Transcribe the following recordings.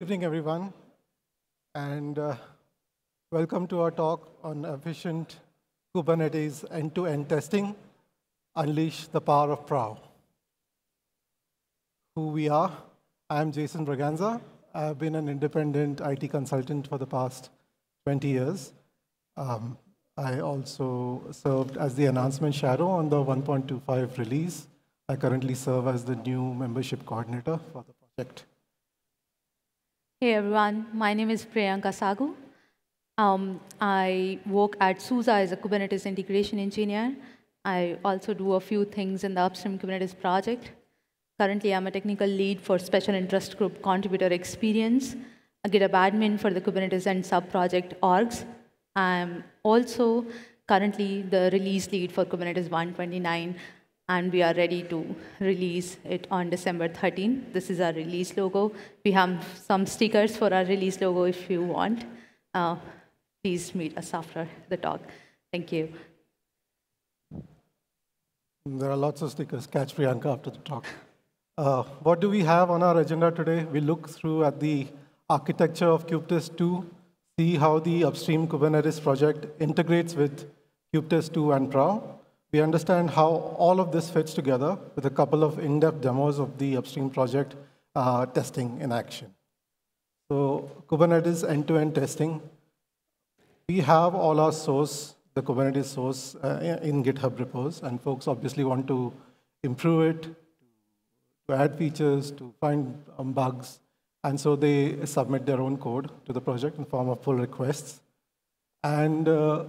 evening, everyone, and uh, welcome to our talk on efficient Kubernetes end-to-end testing, Unleash the Power of PROW. Who we are, I'm Jason Braganza. I've been an independent IT consultant for the past 20 years. Um, I also served as the announcement shadow on the 1.25 release. I currently serve as the new membership coordinator for the project. Hey everyone, my name is Priyanka Saggu. Um, I work at SUSE as a Kubernetes integration engineer. I also do a few things in the upstream Kubernetes project. Currently, I'm a technical lead for special interest group contributor experience, a GitHub admin for the Kubernetes and sub-project orgs. I'm also currently the release lead for Kubernetes 129 and we are ready to release it on December 13. This is our release logo. We have some stickers for our release logo if you want. Uh, please meet us after the talk. Thank you. There are lots of stickers. Catch Priyanka after the talk. Uh, what do we have on our agenda today? We look through at the architecture of kubetest 2, see how the upstream Kubernetes project integrates with kubetest 2 and PROW, we understand how all of this fits together with a couple of in-depth demos of the upstream project uh, testing in action. So Kubernetes end-to-end -end testing. We have all our source, the Kubernetes source uh, in GitHub repos, and folks obviously want to improve it, to add features, to find um, bugs, and so they submit their own code to the project in form of pull requests. And uh,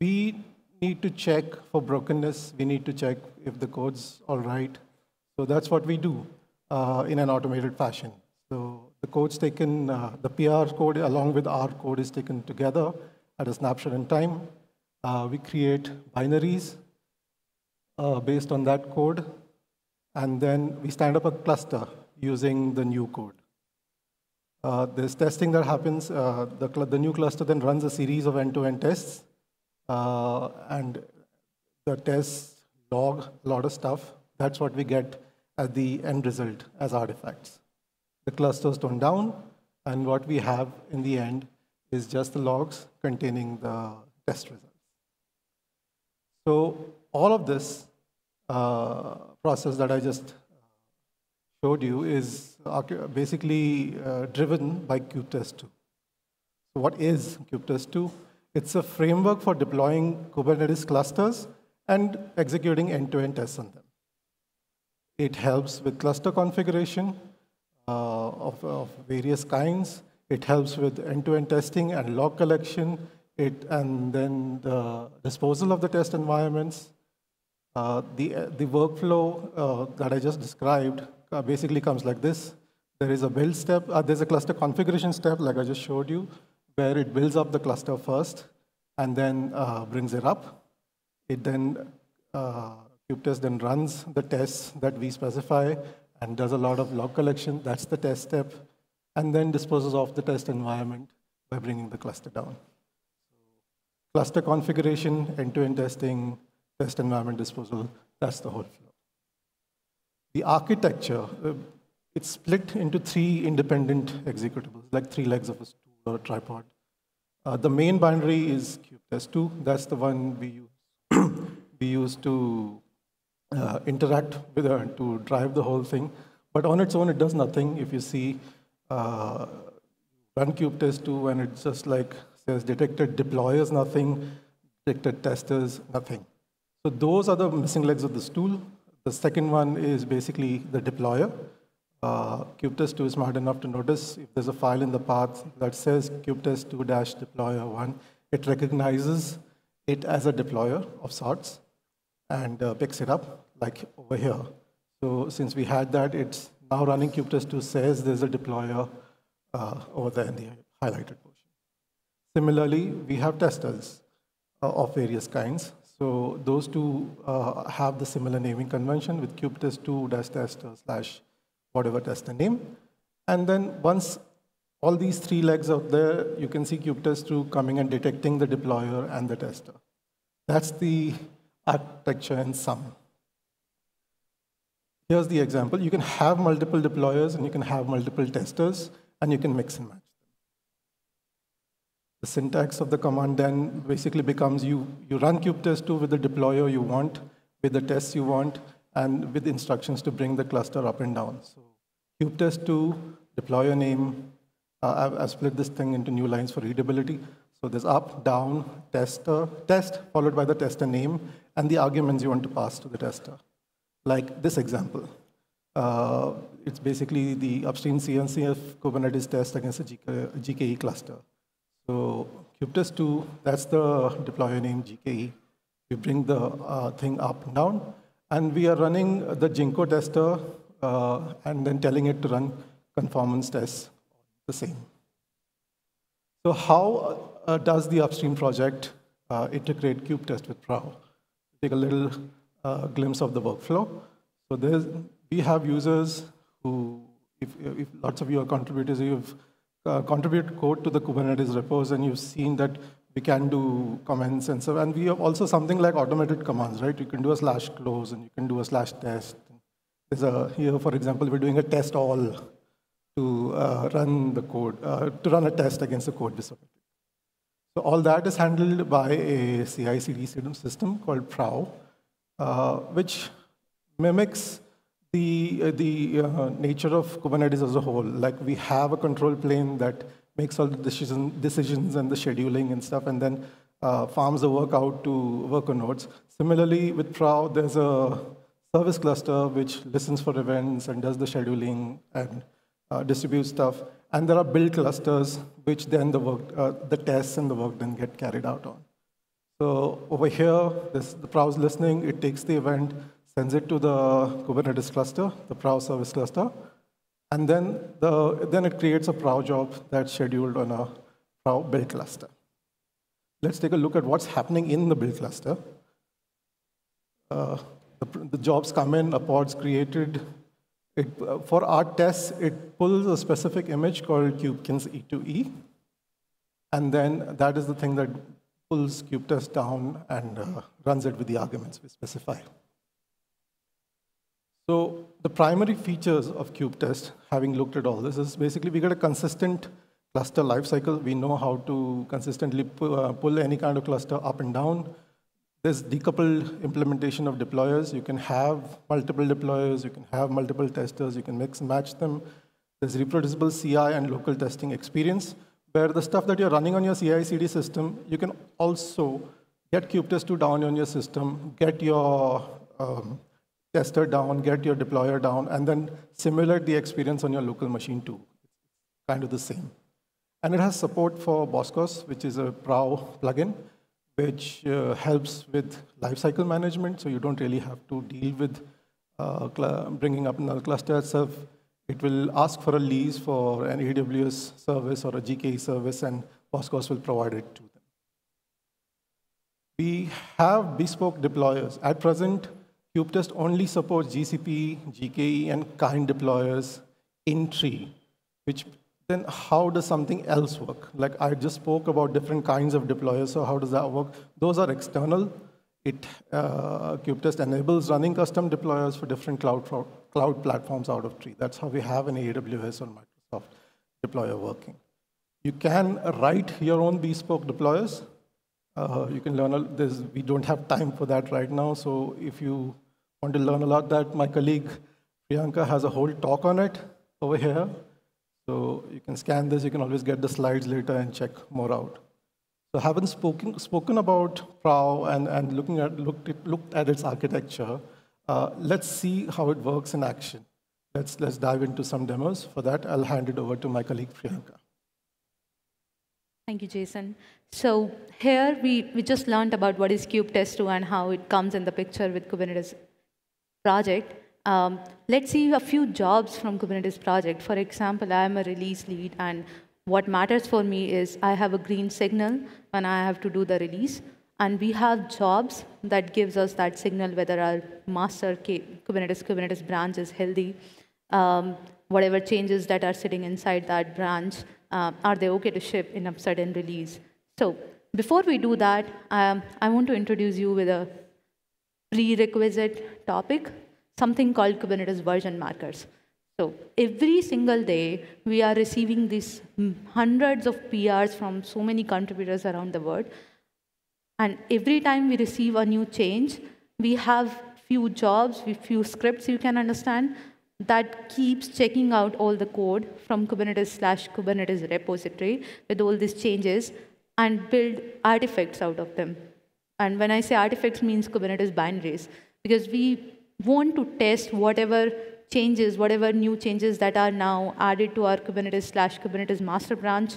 we need to check for brokenness. We need to check if the code's all right. So that's what we do uh, in an automated fashion. So the code's taken, uh, the PR code along with our code is taken together at a snapshot in time. Uh, we create binaries uh, based on that code, and then we stand up a cluster using the new code. Uh, there's testing that happens. Uh, the, the new cluster then runs a series of end-to-end -end tests uh, and the tests log a lot of stuff. That's what we get as the end result as artifacts. The clusters tone down, and what we have in the end is just the logs containing the test results. So all of this uh, process that I just showed you is basically uh, driven by kubetest 2. So what is kubetest 2? It's a framework for deploying Kubernetes clusters and executing end-to-end -end tests on them. It helps with cluster configuration uh, of, of, various kinds. It helps with end-to-end -end testing and log collection, it, and then the disposal of the test environments. Uh, the, the workflow uh, that I just described uh, basically comes like this. There is a build step, uh, there's a cluster configuration step, like I just showed you where it builds up the cluster first and then uh, brings it up. It then, uh, kubetest then runs the tests that we specify and does a lot of log collection. That's the test step. And then disposes of the test environment by bringing the cluster down. cluster configuration, end-to-end -end testing, test environment disposal, that's the whole flow. The architecture, uh, it's split into three independent executables, like three legs of a stool or tripod. Uh, the main binary is kubetest2. That's the one we use, we use to uh, interact with it, to drive the whole thing. But on its own, it does nothing. If you see uh, run kubetest2 and it just like says detected deployers, nothing, detected testers, nothing. So those are the missing legs of this tool. The second one is basically the deployer uh, kubetest2 is smart enough to notice if there's a file in the path that says kubetest2-deployer1, it recognizes it as a deployer of sorts and uh, picks it up like over here. So since we had that, it's now running kubetest2 says there's a deployer uh, over there in the highlighted portion. Similarly, we have testers uh, of various kinds. So those two uh, have the similar naming convention with kubetest2-tester slash whatever tester name. And then once all these three legs out there, you can see kubetest2 coming and detecting the deployer and the tester. That's the architecture in sum. Here's the example. You can have multiple deployers and you can have multiple testers, and you can mix and match. The syntax of the command then basically becomes you, you run kubetest2 with the deployer you want, with the tests you want, and with instructions to bring the cluster up and down. So kubetest2, deployer name, uh, I've, I've, split this thing into new lines for readability. So there's up, down, tester, test, followed by the tester name, and the arguments you want to pass to the tester. Like this example. Uh, it's basically the upstream CNCF Kubernetes test against a GKE cluster. So kubetest2, that's the deployer name GKE. You bring the uh, thing up and down, and we are running the Ginkgo tester uh, and then telling it to run conformance tests the same. So how uh, does the upstream project uh, integrate kubetest with Prow? Take a little uh, glimpse of the workflow. So there's, we have users who, if, if lots of you are contributors, you've uh, contributed code to the Kubernetes repos and you've seen that we can do comments and so, and we have also something like automated commands, right? You can do a slash close and you can do a slash test. There's a, here, for example, we're doing a test all to uh, run the code, uh, to run a test against the code. So all that is handled by a CI/CD system called Prow, uh, which mimics the, uh, the uh, nature of Kubernetes as a whole. Like we have a control plane that makes all the decision, decisions and the scheduling and stuff, and then uh, farms the work out to worker nodes. Similarly, with Prow, there's a service cluster which listens for events and does the scheduling and uh, distribute stuff. And there are build clusters, which then the work, uh, the tests and the work then get carried out on. So over here, this, the is listening. It takes the event, sends it to the Kubernetes cluster, the Prow service cluster, and then, the, then it creates a prow job that's scheduled on a prow build cluster. Let's take a look at what's happening in the build cluster. Uh, the, the, jobs come in, a pod's created, it, uh, for our tests, it pulls a specific image called kubekins E2E, and then that is the thing that pulls kubetest down and uh, runs it with the arguments we specify. So the primary features of kubetest, having looked at all this, is basically we get a consistent cluster lifecycle. We know how to consistently pull, uh, pull any kind of cluster up and down. There's decoupled implementation of deployers. You can have multiple deployers, you can have multiple testers, you can mix and match them. There's reproducible CI and local testing experience, where the stuff that you're running on your CI-CD system, you can also get kubetest to down on your system, get your um, tester down, get your deployer down, and then simulate the experience on your local machine too. Kind of the same. And it has support for Boskos, which is a PROW plugin which uh, helps with lifecycle management, so you don't really have to deal with uh, bringing up another cluster itself. It will ask for a lease for an AWS service or a GKE service, and Boskos will provide it to them. We have bespoke deployers. At present, kubetest only supports GCP, GKE, and kind deployers in tree, which then how does something else work? Like I just spoke about different kinds of deployers, so how does that work? Those are external. It uh, kubetest enables running custom deployers for different cloud cloud platforms out of tree. That's how we have an AWS or Microsoft deployer working. You can write your own bespoke deployers. Uh, you can learn. This, we don't have time for that right now. So if you want to learn a lot, that my colleague Priyanka has a whole talk on it over here. So you can scan this, you can always get the slides later and check more out. So having spoken, spoken about Prow and, and looking at, looked, at, looked at its architecture, uh, let's see how it works in action. Let's, let's dive into some demos. For that, I'll hand it over to my colleague, Priyanka. Thank you, Jason. So here we, we just learned about what is kubetest2 and how it comes in the picture with Kubernetes project. Um, let's see a few jobs from Kubernetes project. For example, I'm a release lead, and what matters for me is I have a green signal when I have to do the release, and we have jobs that gives us that signal whether our master Kubernetes Kubernetes branch is healthy, um, whatever changes that are sitting inside that branch, uh, are they okay to ship in a sudden release? So before we do that, um, I want to introduce you with a prerequisite topic something called Kubernetes version markers. So every single day, we are receiving these hundreds of PRs from so many contributors around the world. And every time we receive a new change, we have few jobs, few scripts you can understand that keeps checking out all the code from Kubernetes slash Kubernetes repository with all these changes and build artifacts out of them. And when I say artifacts means Kubernetes binaries, because we want to test whatever changes, whatever new changes that are now added to our Kubernetes slash Kubernetes master branch,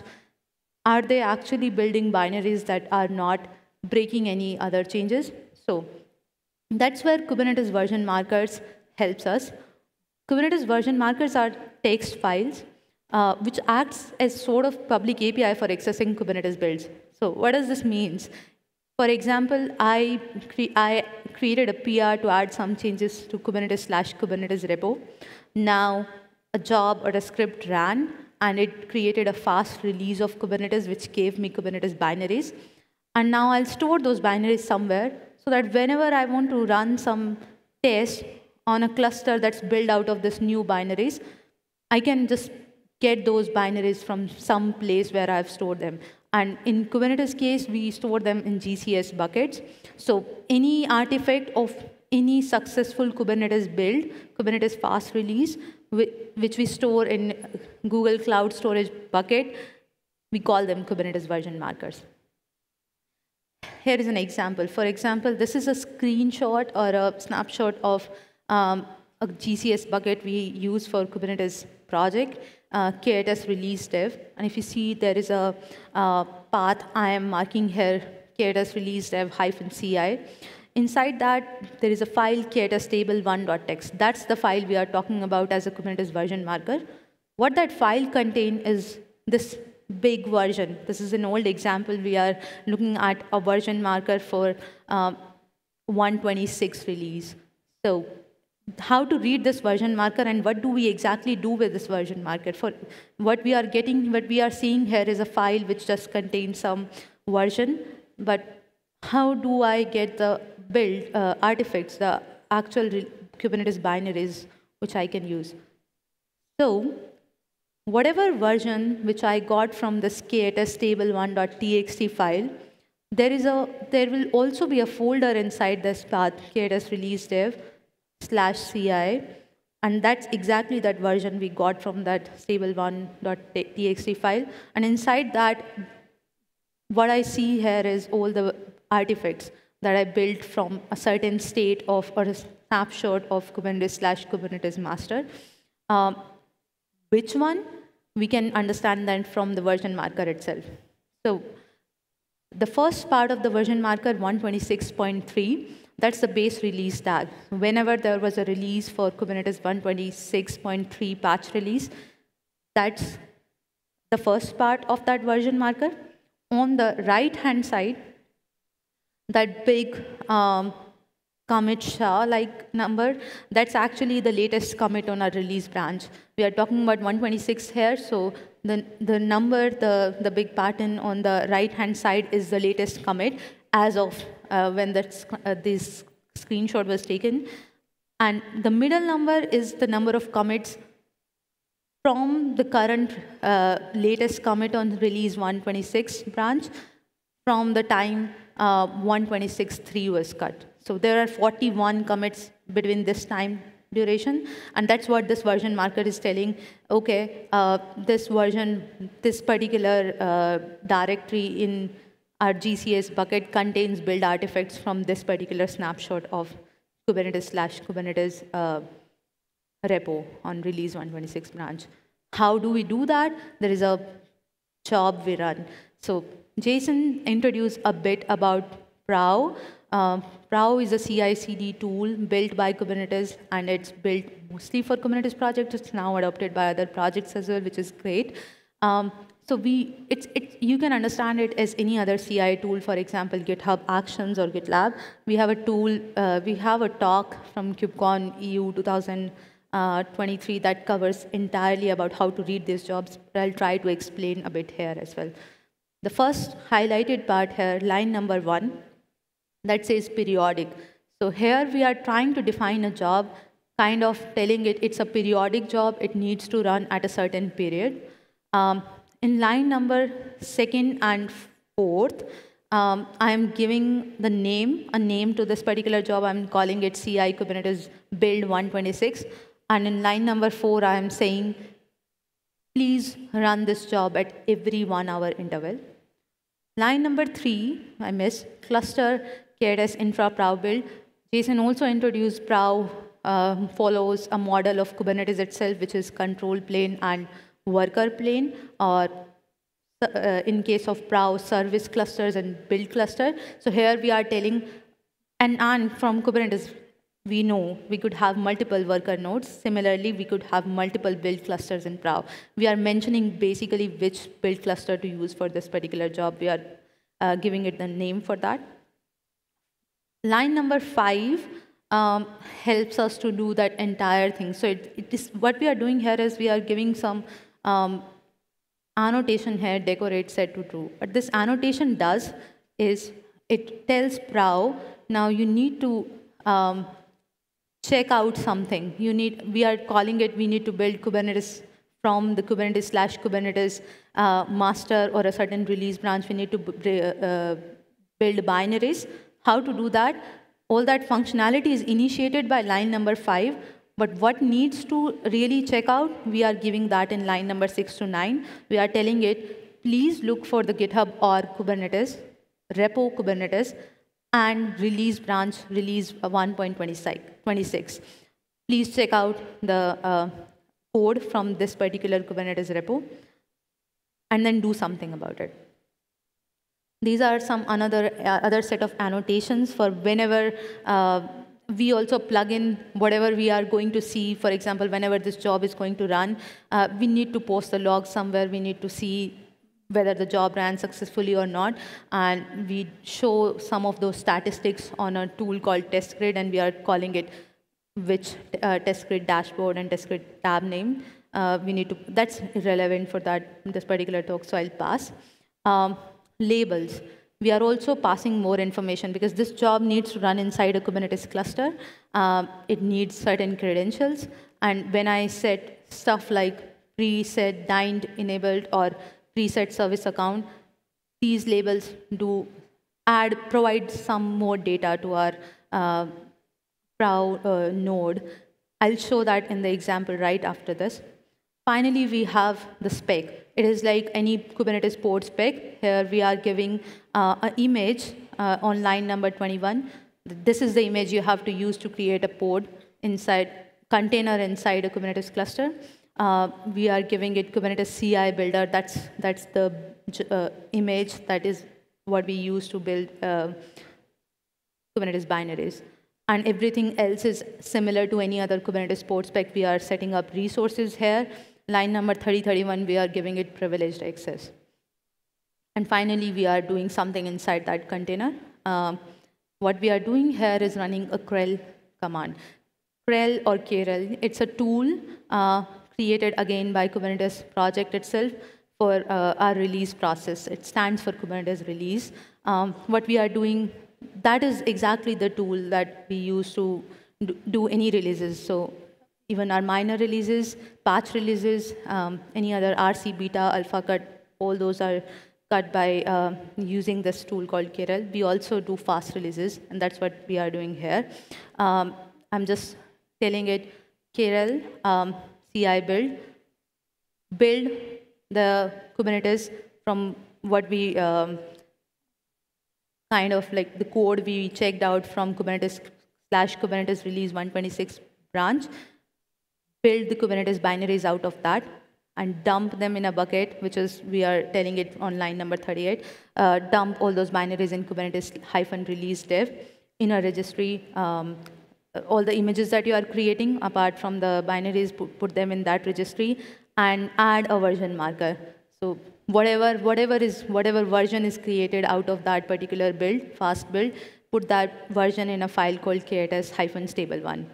are they actually building binaries that are not breaking any other changes? So that's where Kubernetes version markers helps us. Kubernetes version markers are text files, uh, which acts as sort of public API for accessing Kubernetes builds. So what does this mean? For example, I, cre I created a PR to add some changes to Kubernetes slash Kubernetes repo. Now, a job or a script ran, and it created a fast release of Kubernetes, which gave me Kubernetes binaries. And now I'll store those binaries somewhere so that whenever I want to run some test on a cluster that's built out of this new binaries, I can just get those binaries from some place where I've stored them. And in Kubernetes case, we store them in GCS buckets. So any artifact of any successful Kubernetes build, Kubernetes fast release, which we store in Google Cloud Storage bucket, we call them Kubernetes version markers. Here is an example. For example, this is a screenshot or a snapshot of um, a GCS bucket we use for Kubernetes project, uh, release dev. And if you see, there is a uh, path I am marking here, K8s release dev hyphen CI. Inside that, there is a file K8s table1.txt. That's the file we are talking about as a Kubernetes version marker. What that file contain is this big version. This is an old example. We are looking at a version marker for um, 126 release. So how to read this version marker and what do we exactly do with this version marker. For what we are getting, what we are seeing here is a file which just contains some version, but how do I get the build uh, artifacts, the actual Kubernetes binaries which I can use? So whatever version which I got from this K8s table1.txt file, there is a there will also be a folder inside this path K8s release dev slash CI. And that's exactly that version we got from that stable1.txt file. And inside that, what I see here is all the artifacts that I built from a certain state of or a snapshot of Kubernetes slash Kubernetes master. Um, which one? We can understand that from the version marker itself. So the first part of the version marker, 126.3, that's the base release tag. Whenever there was a release for Kubernetes 126.3 patch release, that's the first part of that version marker. On the right-hand side, that big um, commit SHA-like number, that's actually the latest commit on our release branch. We are talking about 126 here, so the, the number, the, the big pattern on the right-hand side is the latest commit as of uh, when that, uh, this screenshot was taken. And the middle number is the number of commits from the current uh, latest commit on release 126 branch from the time uh, 126.3 was cut. So there are 41 commits between this time duration, and that's what this version marker is telling. Okay, uh, this version, this particular uh, directory in our GCS bucket contains build artifacts from this particular snapshot of Kubernetes slash Kubernetes uh, repo on release 126 branch. How do we do that? There is a job we run. So Jason introduced a bit about Prow. Prow is a CI/CD tool built by Kubernetes, and it's built mostly for Kubernetes projects. It's now adopted by other projects as well, which is great. Um, so we, it's, it's, you can understand it as any other CI tool, for example, GitHub Actions or GitLab. We have a tool, uh, we have a talk from KubeCon EU 2023 that covers entirely about how to read these jobs. I'll try to explain a bit here as well. The first highlighted part here, line number one, that says periodic. So here we are trying to define a job kind of telling it it's a periodic job, it needs to run at a certain period. Um, in line number second and fourth, um, I'm giving the name, a name to this particular job. I'm calling it CI Kubernetes build 126. And in line number four, I'm saying, please run this job at every one hour interval. Line number three, I miss, cluster K8s infra prow build. Jason also introduced prow um, follows a model of Kubernetes itself, which is control plane and worker plane, or uh, in case of Prow, service clusters and build cluster. So here we are telling, and, and from Kubernetes, we know we could have multiple worker nodes. Similarly, we could have multiple build clusters in Prow. We are mentioning basically which build cluster to use for this particular job. We are uh, giving it the name for that. Line number five um, helps us to do that entire thing. So it, it is, what we are doing here is we are giving some um, annotation here, decorate set to true. What this annotation does is it tells Prow, now you need to um, check out something. You need, we are calling it, we need to build Kubernetes from the Kubernetes slash Kubernetes uh, master or a certain release branch. We need to uh, build binaries. How to do that? All that functionality is initiated by line number five, but what needs to really check out, we are giving that in line number six to nine. We are telling it, please look for the GitHub or Kubernetes, repo Kubernetes, and release branch release 1.26. Please check out the uh, code from this particular Kubernetes repo, and then do something about it. These are some another uh, other set of annotations for whenever uh, we also plug in whatever we are going to see. For example, whenever this job is going to run, uh, we need to post the log somewhere. We need to see whether the job ran successfully or not. And we show some of those statistics on a tool called TestGrid, and we are calling it which uh, TestGrid dashboard and TestGrid tab name. Uh, we need to, that's irrelevant for that, this particular talk, so I'll pass. Um, labels we are also passing more information because this job needs to run inside a Kubernetes cluster. Um, it needs certain credentials. And when I set stuff like preset, dind, enabled, or preset service account, these labels do add, provide some more data to our uh, uh, node. I'll show that in the example right after this. Finally, we have the spec. It is like any Kubernetes pod spec. Here we are giving uh, an image uh, on line number 21. This is the image you have to use to create a pod inside, container inside a Kubernetes cluster. Uh, we are giving it Kubernetes CI builder. That's, that's the uh, image that is what we use to build uh, Kubernetes binaries. And everything else is similar to any other Kubernetes pod spec. We are setting up resources here line number 3031, we are giving it privileged access. And finally, we are doing something inside that container. Um, what we are doing here is running a krel command. krel or krel, it's a tool uh, created again by Kubernetes project itself for uh, our release process. It stands for Kubernetes release. Um, what we are doing, that is exactly the tool that we use to do any releases. So even our minor releases, patch releases, um, any other RC, beta, alpha cut, all those are cut by uh, using this tool called krel. We also do fast releases, and that's what we are doing here. Um, I'm just telling it, krel, um, CI build, build the Kubernetes from what we um, kind of like the code we checked out from Kubernetes slash Kubernetes release 126 branch, build the Kubernetes binaries out of that and dump them in a bucket, which is, we are telling it on line number 38, uh, dump all those binaries in Kubernetes hyphen release dev in a registry. Um, all the images that you are creating, apart from the binaries, put, put them in that registry and add a version marker. So whatever, whatever, is, whatever version is created out of that particular build, fast build, put that version in a file called k8s-stable1.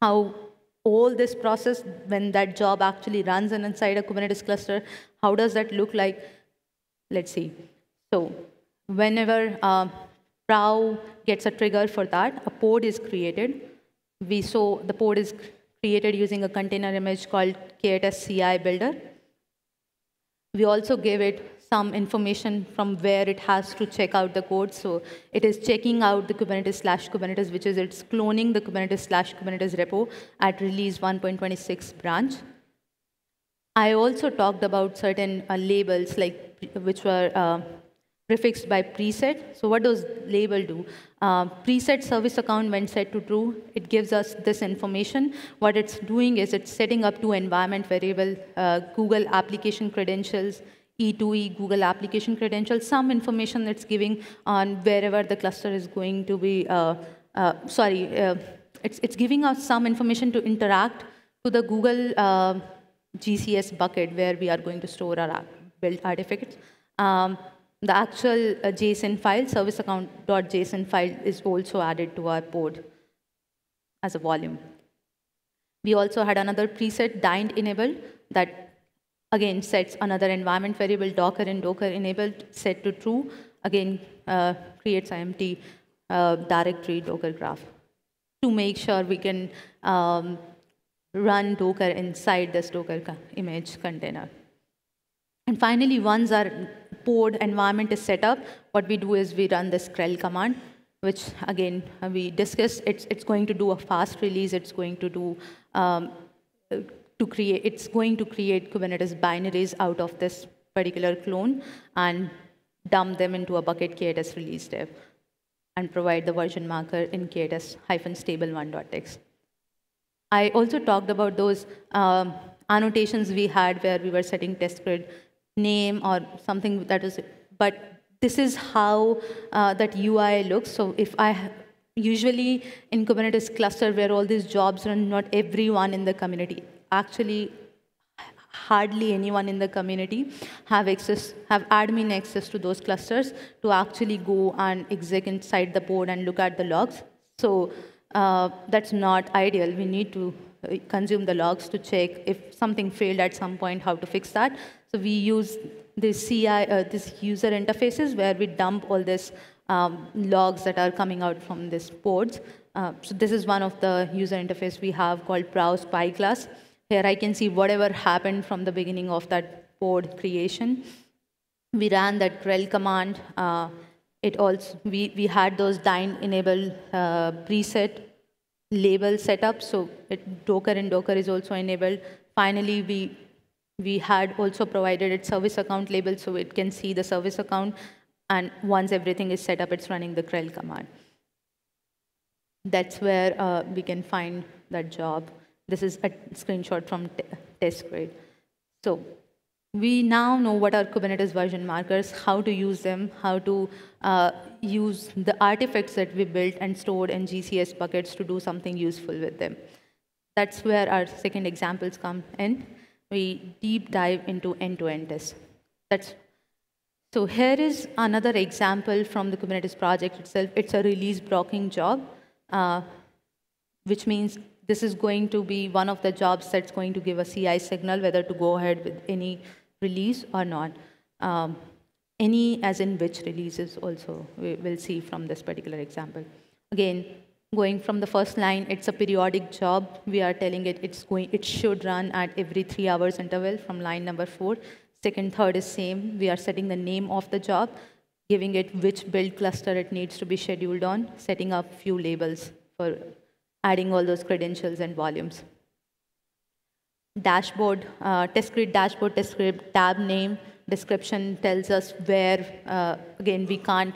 How all this process, when that job actually runs and inside a Kubernetes cluster, how does that look like? Let's see. So whenever uh, Prow gets a trigger for that, a pod is created. we saw the pod is created using a container image called K8s CI builder. We also gave it some information from where it has to check out the code. So it is checking out the Kubernetes slash Kubernetes, which is it's cloning the Kubernetes slash Kubernetes repo at release 1.26 branch. I also talked about certain uh, labels, like which were uh, prefixed by preset. So what does label do? Uh, preset service account when set to true, it gives us this information. What it's doing is it's setting up two environment variable, uh, Google application credentials, E2E Google application credentials, some information that's giving on wherever the cluster is going to be, uh, uh, sorry, uh, it's, it's giving us some information to interact to the Google uh, GCS bucket where we are going to store our build artifacts. Um, the actual uh, JSON file, service account.json file is also added to our pod as a volume. We also had another preset dind enabled that Again, sets another environment variable, Docker and Docker enabled, set to true. Again, uh, creates empty uh, directory Docker graph to make sure we can um, run Docker inside this Docker image container. And finally, once our pod environment is set up, what we do is we run this krel command, which again, we discussed. It's, it's going to do a fast release. It's going to do um, to create, it's going to create Kubernetes binaries out of this particular clone and dump them into a bucket K8s release dev and provide the version marker in K8s hyphen stable 1.x. I also talked about those um, annotations we had where we were setting test grid name or something that is, but this is how uh, that UI looks. So if I usually in Kubernetes cluster where all these jobs run, not everyone in the community actually hardly anyone in the community have access, have admin access to those clusters to actually go and exec inside the pod and look at the logs. So uh, that's not ideal. We need to uh, consume the logs to check if something failed at some point, how to fix that. So we use this CI, uh, this user interfaces where we dump all these um, logs that are coming out from these pods. Uh, so this is one of the user interface we have called Prow's Spyglass. Here I can see whatever happened from the beginning of that pod creation. We ran that krel command. Uh, it also we, we had those dind enable uh, preset label setup. So it, Docker and Docker is also enabled. Finally, we we had also provided it service account label so it can see the service account. And once everything is set up, it's running the krel command. That's where uh, we can find that job. This is a screenshot from test grid. So we now know what are Kubernetes version markers, how to use them, how to uh, use the artifacts that we built and stored in GCS buckets to do something useful with them. That's where our second examples come in. We deep dive into end-to-end -end tests. That's, so here is another example from the Kubernetes project itself. It's a release blocking job, uh, which means this is going to be one of the jobs that's going to give a CI signal whether to go ahead with any release or not. Um, any as in which releases also we will see from this particular example. Again, going from the first line, it's a periodic job. We are telling it it's going, it should run at every three hours interval from line number four. Second, third is same. We are setting the name of the job, giving it which build cluster it needs to be scheduled on, setting up few labels for adding all those credentials and volumes. Dashboard, uh, test grid dashboard, test grid tab name, description tells us where, uh, again, we can't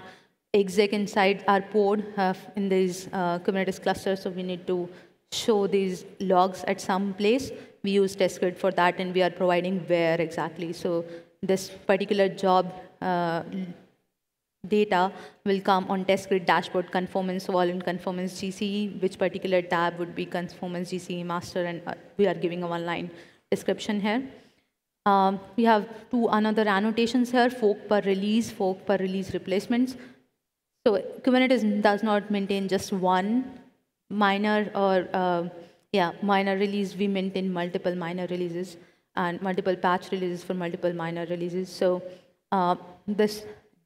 exec inside our pod uh, in these uh, Kubernetes clusters, so we need to show these logs at some place. We use test grid for that, and we are providing where exactly. So this particular job uh, data will come on test grid dashboard conformance, volume conformance GCE, which particular tab would be conformance GCE master, and uh, we are giving a one-line description here. Um, we have two another annotations here, fork per release, fork per release replacements. So Kubernetes does not maintain just one minor or uh, yeah minor release. We maintain multiple minor releases and multiple patch releases for multiple minor releases. So uh, this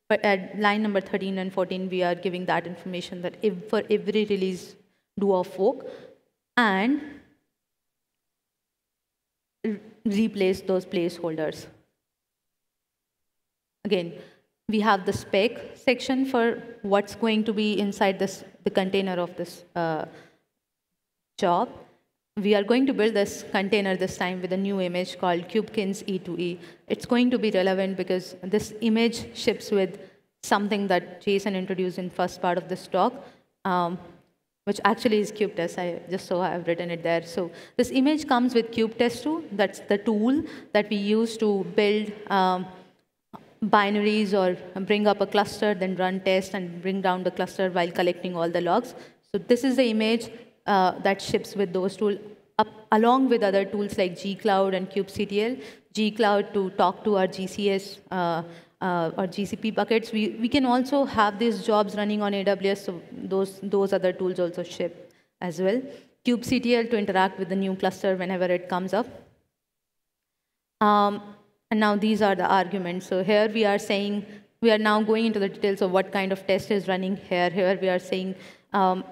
but at line number 13 and 14, we are giving that information that if for every release, do a fork. and replace those placeholders. Again, we have the spec section for what's going to be inside this, the container of this uh, job. We are going to build this container this time with a new image called Kubekins E2E. It's going to be relevant because this image ships with something that Jason introduced in first part of this talk. Um, which actually is KubeTest. I just so I've written it there. So this image comes with KubeTest 2. That's the tool that we use to build um, binaries or bring up a cluster, then run tests and bring down the cluster while collecting all the logs. So this is the image uh, that ships with those tools, along with other tools like gcloud and kubectl. gcloud to talk to our GCS uh, uh, or GCP buckets. We, we can also have these jobs running on AWS, so those, those other tools also ship as well. kubectl to interact with the new cluster whenever it comes up. Um, and now these are the arguments. So here we are saying, we are now going into the details of what kind of test is running here. Here we are saying um,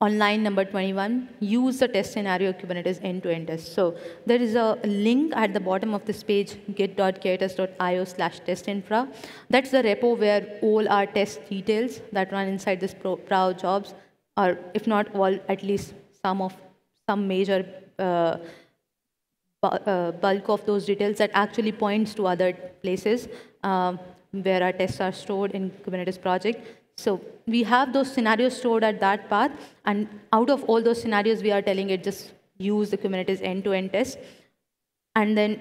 on line number 21, use the test scenario Kubernetes end-to-end test. So there is a link at the bottom of this page, git.k8s.io slash test infra. That's the repo where all our test details that run inside this prow jobs, or if not all, at least some of some major uh, uh, bulk of those details that actually points to other places um, where our tests are stored in Kubernetes project. So we have those scenarios stored at that path, and out of all those scenarios, we are telling it just use the Kubernetes end-to-end -end test. And then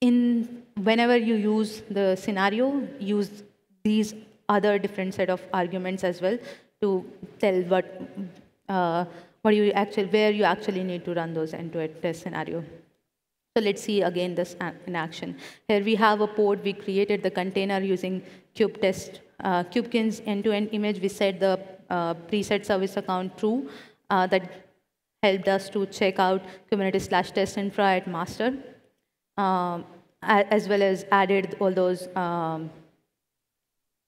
in whenever you use the scenario, use these other different set of arguments as well to tell what, uh, what you actually, where you actually need to run those end-to-end -end test scenario. So let's see again this in action. Here we have a pod. We created the container using kubetest uh, Kubekins end-to-end image, we set the uh, preset service account true. Uh, that helped us to check out Kubernetes slash test infra at master, um, as well as added all those um,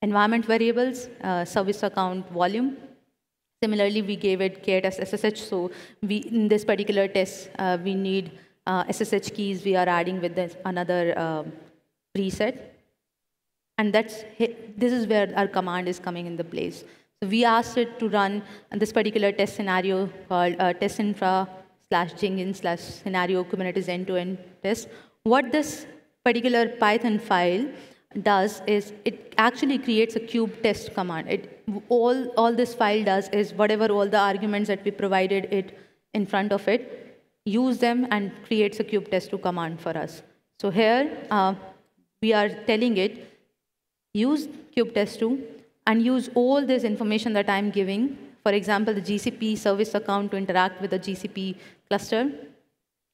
environment variables, uh, service account volume. Similarly, we gave it K8s SSH, so we, in this particular test, uh, we need uh, SSH keys we are adding with this another um, preset. And that's, this is where our command is coming into place. So we asked it to run this particular test scenario called uh, test infra slash Jenkins slash scenario Kubernetes end-to-end -end test. What this particular Python file does is it actually creates a kube test command. It, all, all this file does is whatever all the arguments that we provided it in front of it, use them and creates a kubetest2 command for us. So here uh, we are telling it use kubetest2 and use all this information that I'm giving. For example, the GCP service account to interact with the GCP cluster.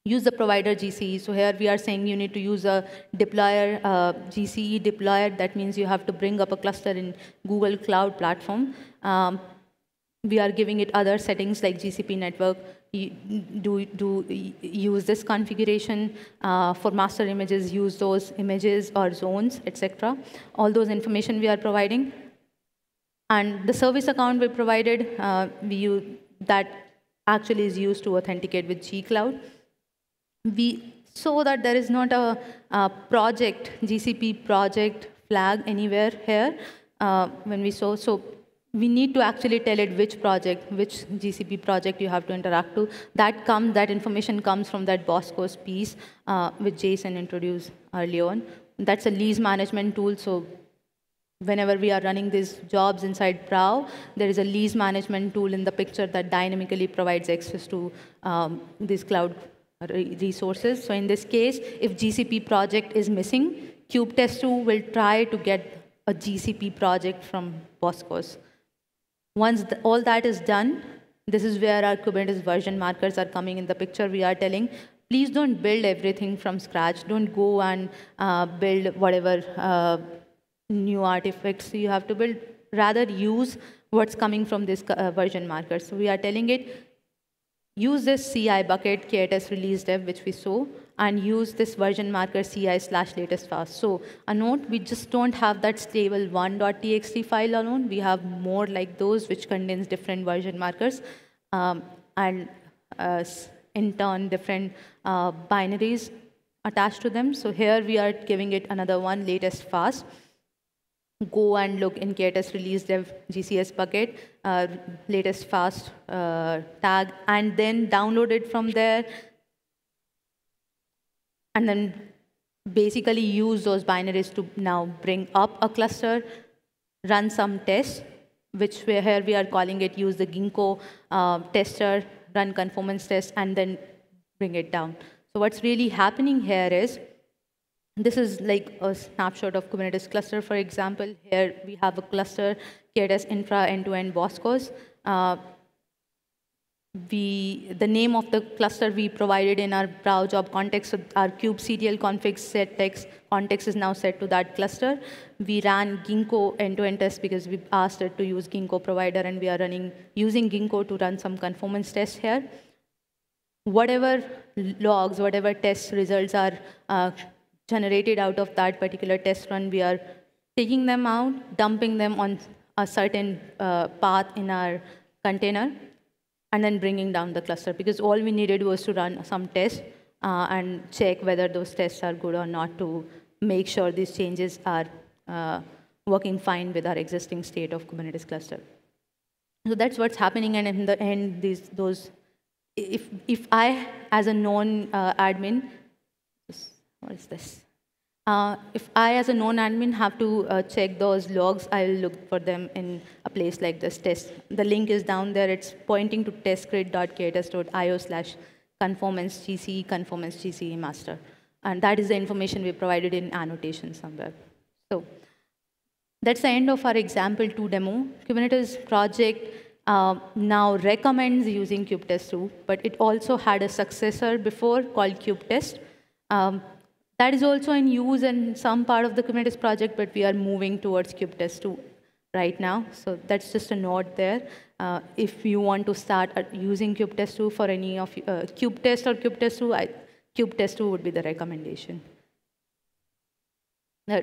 Use the provider GCE. So here we are saying you need to use a deployer, uh, GCE deployer. That means you have to bring up a cluster in Google Cloud Platform. Um, we are giving it other settings like GCP network. Do, do use this configuration uh, for master images, use those images or zones, etc. All those information we are providing. And the service account we provided, uh, we use, that actually is used to authenticate with gcloud. We saw that there is not a, a project, GCP project flag anywhere here uh, when we saw. So we need to actually tell it which project, which GCP project you have to interact to. That comes, that information comes from that Boskos piece, uh, which Jason introduced early on. That's a lease management tool, so whenever we are running these jobs inside Prow, there is a lease management tool in the picture that dynamically provides access to um, these cloud resources. So in this case, if GCP project is missing, kubetest2 will try to get a GCP project from Boskos. Once the, all that is done, this is where our Kubernetes version markers are coming in the picture. We are telling, please don't build everything from scratch. Don't go and uh, build whatever uh, new artifacts you have to build. Rather, use what's coming from this uh, version markers. So we are telling it, use this CI bucket K8s release dev, which we saw, and use this version marker CI slash latest fast. So a note, we just don't have that stable one.txt file alone. We have more like those which contains different version markers. Um, and uh, in turn different uh, binaries attached to them. So here we are giving it another one, latest fast. Go and look in K8s release dev GCS bucket, uh, latest fast uh, tag, and then download it from there. And then basically use those binaries to now bring up a cluster, run some tests, which here we are calling it use the Ginkgo uh, tester, run conformance test, and then bring it down. So what's really happening here is, this is like a snapshot of Kubernetes cluster, for example. Here we have a cluster, K8s infra end-to-end Boskos. Uh, we, the name of the cluster we provided in our prow job context, our kubectl config set text context is now set to that cluster. We ran Ginkgo end-to-end test because we asked it to use Ginkgo provider, and we are running using Ginkgo to run some conformance tests here. Whatever logs, whatever test results are uh, generated out of that particular test run, we are taking them out, dumping them on a certain uh, path in our container, and then bringing down the cluster because all we needed was to run some tests uh, and check whether those tests are good or not to make sure these changes are uh, working fine with our existing state of Kubernetes cluster. So that's what's happening, and in the end, these those, if if I as a known uh, admin, what is this? Uh, if I, as a non-admin, have to uh, check those logs, I'll look for them in a place like this test. The link is down there. It's pointing to testgrid.k8s.io slash conformance GCE, conformance GCE master. And that is the information we provided in annotation somewhere. So that's the end of our example 2 demo. Kubernetes project uh, now recommends using kubetest 2, but it also had a successor before called kubetest. Um, that is also in use in some part of the Kubernetes project, but we are moving towards kubetest 2 right now. So that's just a note there. Uh, if you want to start using kubetest 2 for any of uh, kubetest or kubetest 2, I, kubetest 2 would be the recommendation. Now,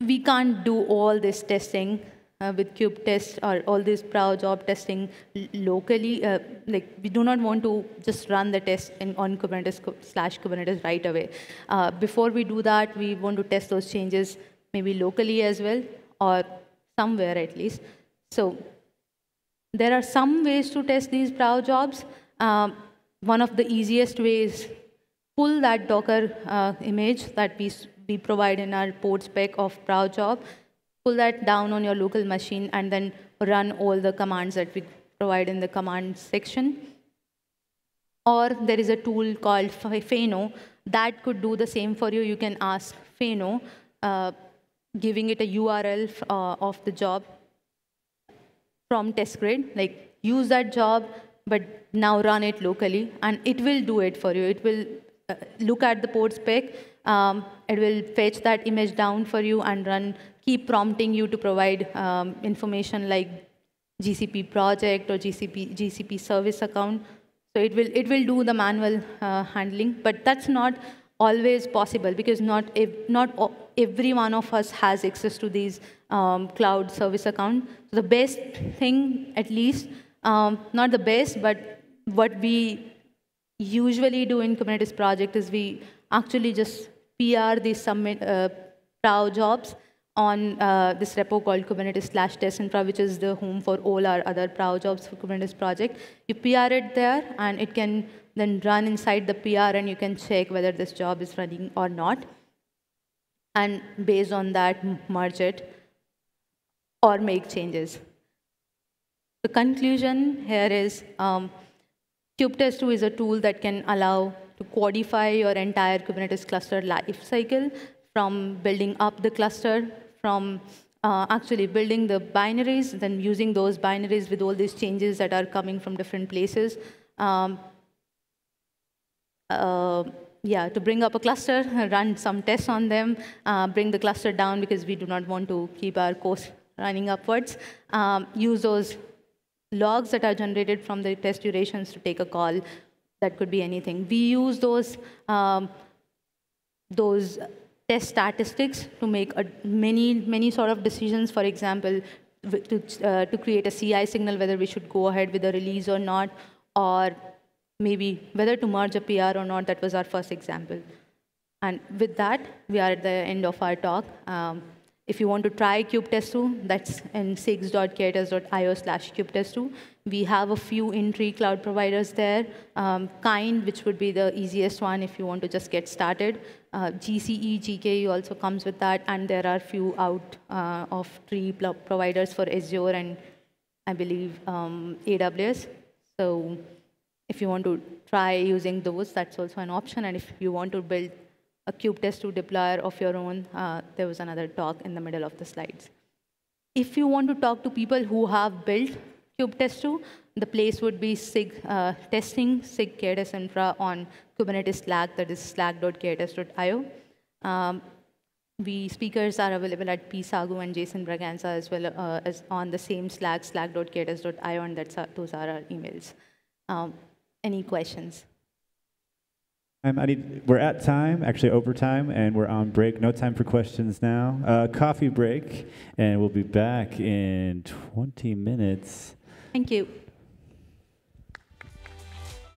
we can't do all this testing uh, with kubetest or all this prow job testing locally. Uh, like we do not want to just run the test in, on Kubernetes slash Kubernetes right away. Uh, before we do that, we want to test those changes maybe locally as well or somewhere at least. So there are some ways to test these prow jobs. Um, one of the easiest ways, pull that Docker uh, image that we, we provide in our pod spec of prow job, pull that down on your local machine, and then run all the commands that we provide in the command section. Or there is a tool called Phaino that could do the same for you. You can ask Phaino, uh, giving it a URL uh, of the job from TestGrid, like use that job, but now run it locally, and it will do it for you. It will uh, look at the pod spec, um, it will fetch that image down for you and run keep prompting you to provide um, information like GCP project or GCP, GCP service account. So it will, it will do the manual uh, handling, but that's not always possible because not, if, not every one of us has access to these um, cloud service account. So the best thing, at least, um, not the best, but what we usually do in Kubernetes project is we actually just PR these submit uh, jobs on uh, this repo called Kubernetes slash test infra, which is the home for all our other Prow jobs for Kubernetes project. You PR it there, and it can then run inside the PR, and you can check whether this job is running or not. And based on that, merge it or make changes. The conclusion here is um, kubetest 2 is a tool that can allow to codify your entire Kubernetes cluster lifecycle from building up the cluster, from uh, actually building the binaries, then using those binaries with all these changes that are coming from different places. Um, uh, yeah, to bring up a cluster, run some tests on them, uh, bring the cluster down because we do not want to keep our course running upwards. Um, use those logs that are generated from the test durations to take a call. That could be anything. We use those um, those test statistics to make a, many, many sort of decisions. For example, to, uh, to create a CI signal whether we should go ahead with a release or not, or maybe whether to merge a PR or not. That was our first example. And with that, we are at the end of our talk. Um, if you want to try kubetest2, that's in sigs.k8s.io slash kubetest2. We have a few in-tree cloud providers there. Um, kind, which would be the easiest one if you want to just get started. Uh, GCE, GKE also comes with that, and there are few out uh, of tree providers for Azure and I believe um, AWS. So if you want to try using those, that's also an option. And if you want to build a kubetest2 deployer of your own, uh, there was another talk in the middle of the slides. If you want to talk to people who have built kubetest2, the place would be SIG, uh, testing SIG K8s infra on Kubernetes Slack, that is slack.k8s.io. Um, we speakers are available at P. Saggu and Jason Braganza as well uh, as on the same Slack, slack.k8s.io, and that's those are our emails. Um, any questions? Um, I need, we're at time, actually overtime, and we're on break. No time for questions now. Uh, coffee break, and we'll be back in 20 minutes. Thank you.